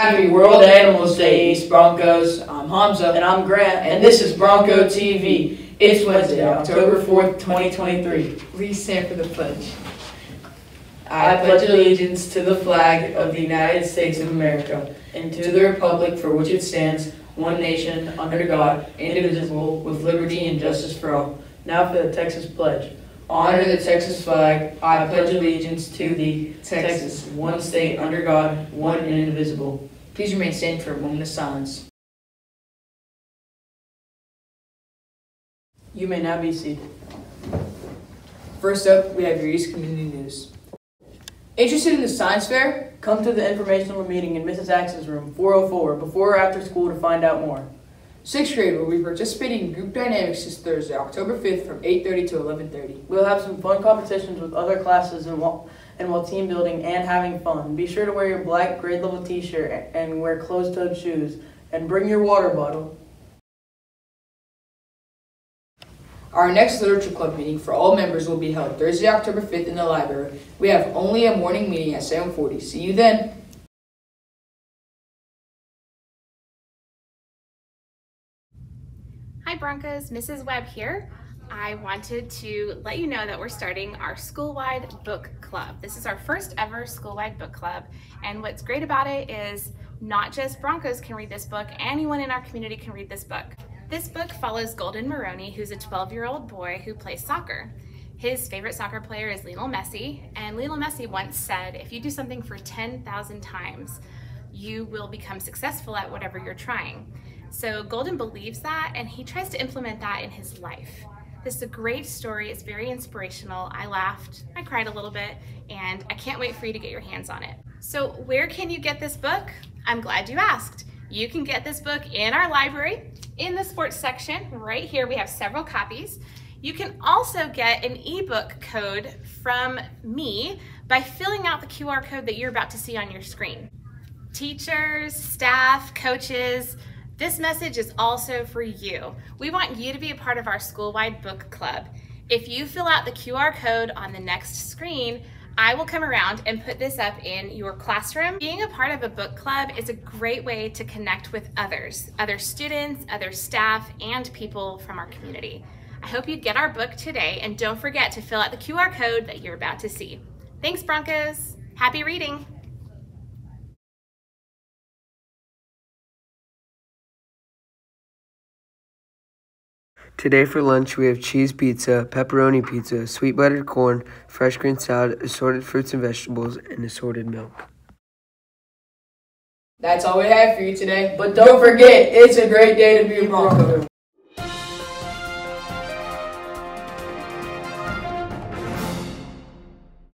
Happy World Animals Day, East Broncos. I'm Hamza. And I'm Grant. And this is Bronco TV. It's Wednesday, October 4th, 2023. Please stand for the pledge. I pledge allegiance to the flag of the United States of America and to the republic for which it stands, one nation, under God, indivisible, with liberty and justice for all. Now for the Texas pledge. Honor the Texas flag. I pledge allegiance to the Texas, one state under God, one and indivisible. Please remain standing for a moment of silence. You may now be seated. First up, we have your East Community News. Interested in the science fair? Come to the informational meeting in Mrs. Axe's room, 404, before or after school to find out more. Sixth grade will be participating in group dynamics this Thursday, October 5th from 8.30 to 11.30. We'll have some fun competitions with other classes and while, and while team building and having fun. Be sure to wear your black grade level t-shirt and wear closed-toed shoes. And bring your water bottle. Our next Literature Club meeting for all members will be held Thursday, October 5th in the library. We have only a morning meeting at 7.40. See you then. Hi Broncos, Mrs. Webb here. I wanted to let you know that we're starting our school-wide book club. This is our first ever school-wide book club and what's great about it is not just Broncos can read this book, anyone in our community can read this book. This book follows Golden Marroney, who's a 12-year-old boy who plays soccer. His favorite soccer player is Lionel Messi, and Lionel Messi once said, if you do something for 10,000 times, you will become successful at whatever you're trying. So Golden believes that and he tries to implement that in his life. This is a great story. It's very inspirational. I laughed, I cried a little bit, and I can't wait for you to get your hands on it. So where can you get this book? I'm glad you asked. You can get this book in our library, in the sports section. Right here, we have several copies. You can also get an ebook code from me by filling out the QR code that you're about to see on your screen. Teachers, staff, coaches, this message is also for you. We want you to be a part of our school-wide book club. If you fill out the QR code on the next screen, I will come around and put this up in your classroom. Being a part of a book club is a great way to connect with others, other students, other staff, and people from our community. I hope you get our book today and don't forget to fill out the QR code that you're about to see. Thanks Broncos, happy reading. Today for lunch we have cheese pizza, pepperoni pizza, sweet buttered corn, fresh green salad, assorted fruits and vegetables, and assorted milk. That's all we have for you today. But don't forget, it's a great day to be a Bronco.